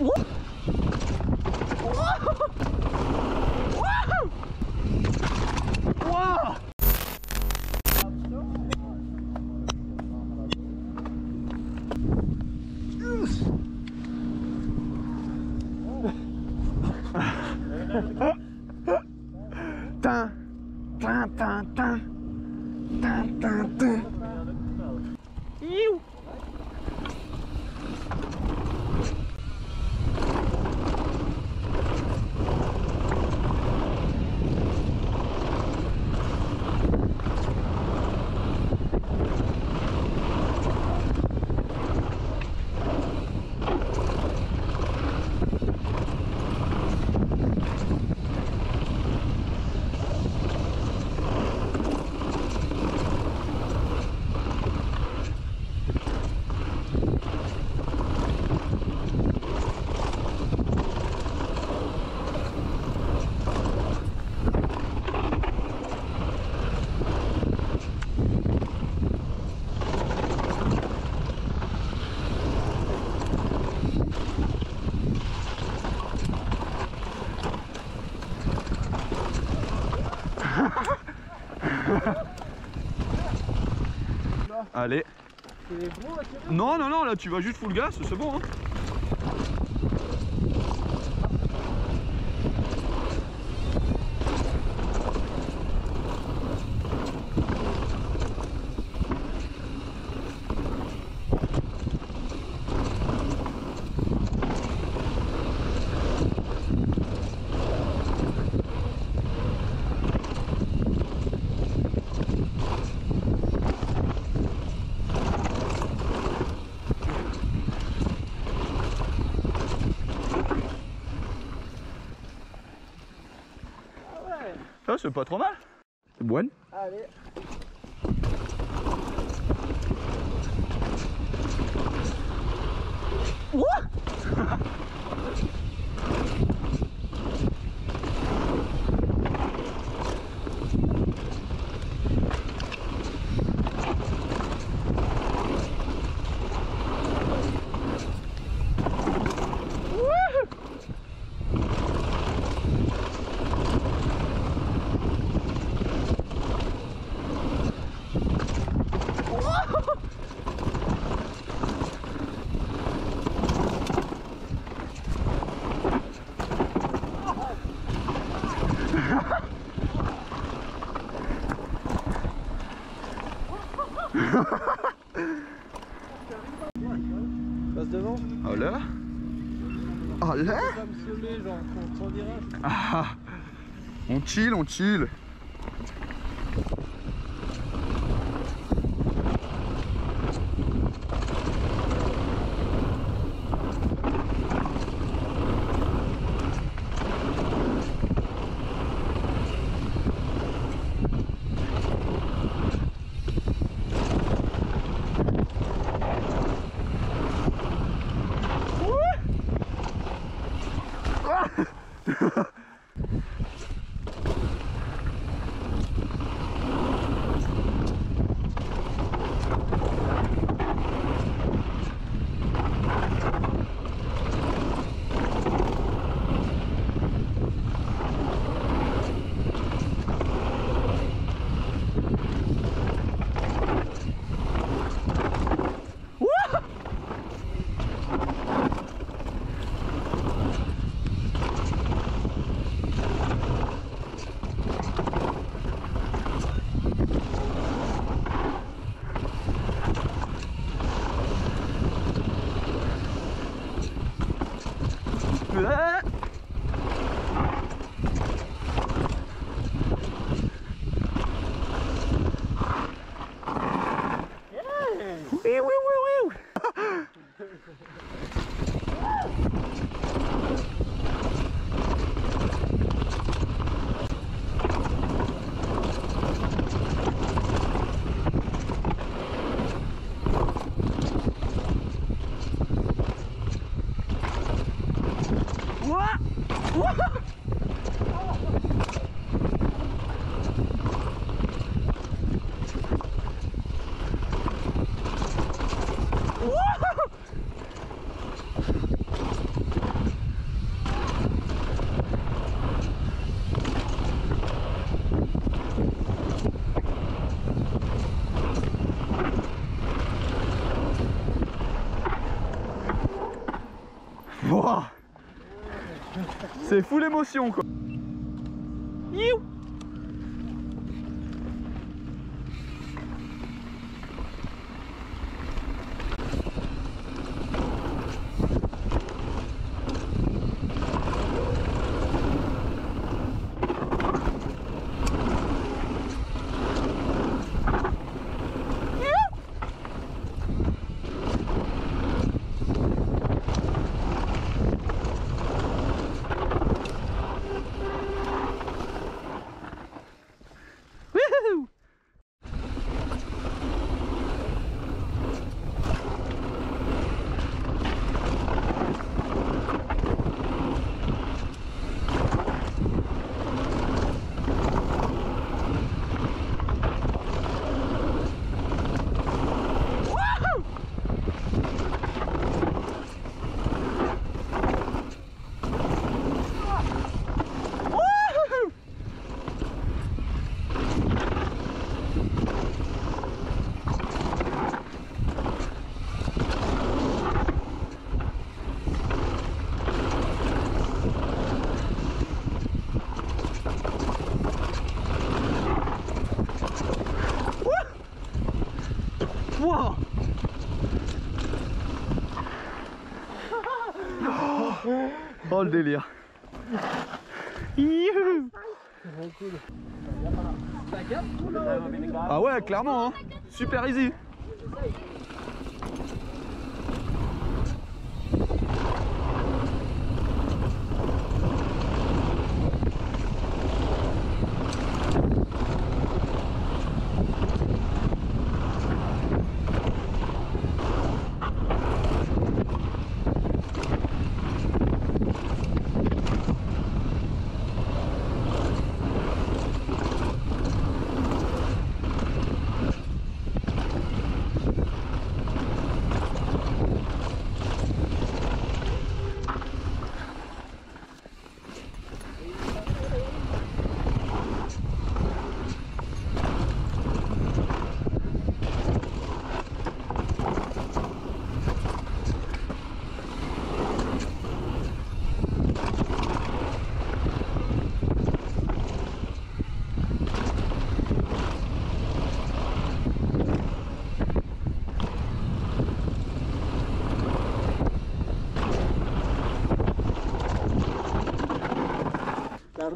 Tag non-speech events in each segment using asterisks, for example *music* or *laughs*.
タンタンタンタン Allez. Non, non, non, là tu vas juste full gas, c'est bon. Hein. C'est pas trop mal. C'est bonne. Allez. Passe devant. Oh là. Oh là. Comme semé, genre, on s'en dira. Ah. On chill, on chill. C'est fou l'émotion quoi. Oh le délire. Ah ouais, clairement, hein. super easy.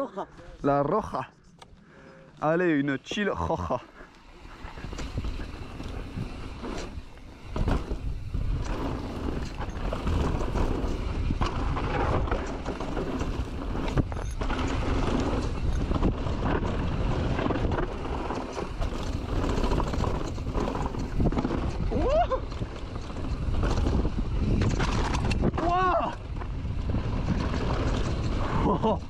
Roja. La roja. Allez, une chill roja. *laughs*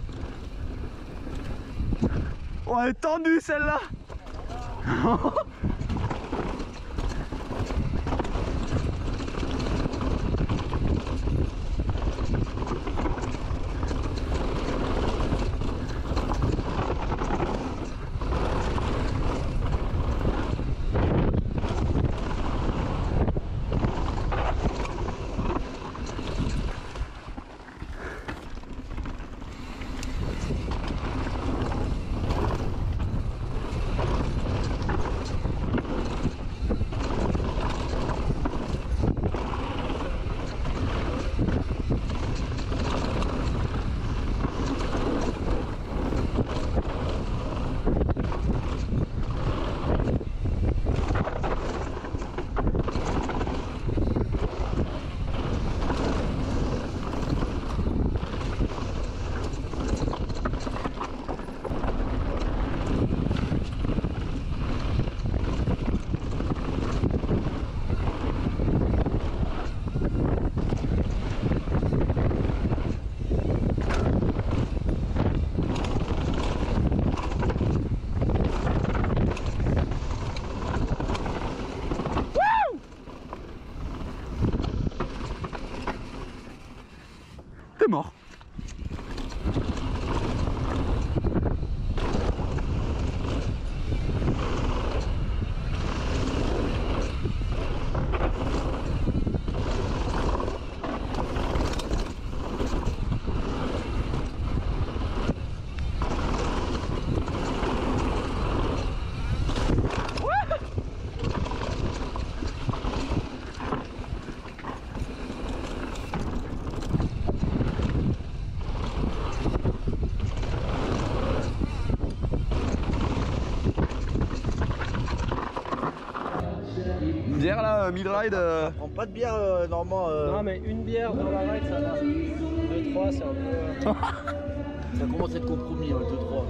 Oh, elle est tendue celle-là *laughs* euh, mid-ride euh, Prends pas de bière, euh, Normand. euh, Non, mais une bière dans la ride, ça va. 2-3, c'est un peu. euh, *laughs* Ça commence à être compromis, 2-3.